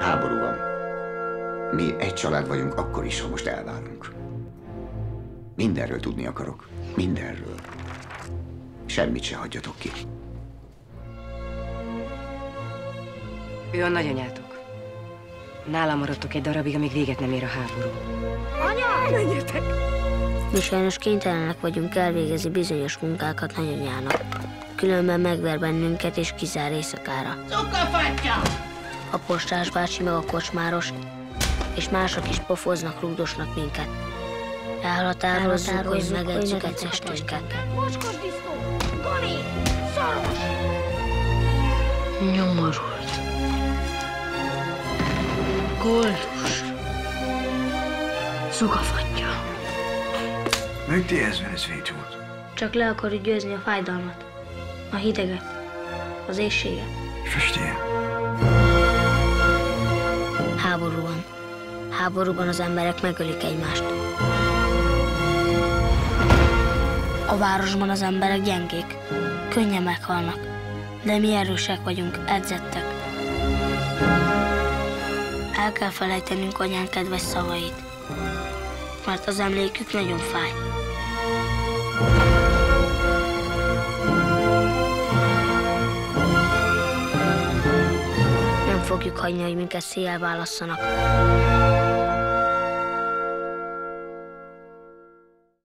Háború van. Mi egy család vagyunk akkor is, ha most elválunk. Mindenről tudni akarok. Mindenről. Semmit se hagyjatok ki. Ő a nagyanyátok. Nálam maradtok egy darabig, amíg véget nem ér a háború. Mi sajnos kénytelenek vagyunk elvégezni bizonyos munkákat nagyanyának. Különben megver bennünket és kizár éjszakára. A postás bácsi meg a kocsmáros, és mások is pofoznak, rúgdosnak minket. Elhatározzuk, hogy megedzük egy testénket. Mocskos disznó! Gani! Szaros! Nyomorult. Goldus. Zugafatja. Möchte es, wenn es weh tut? Csak le akarjuk győzni a fájdalmat, a hideget, az éjséget. Ich Háborúban az emberek megölik egymást. A városban az emberek gyengék, könnyen meghalnak, de mi erősek vagyunk, edzettek. El kell felejtenünk anyán kedves szavait, mert az emlékük nagyon fáj. Fogjuk hagyni, hogy minket széjjel válasszanak.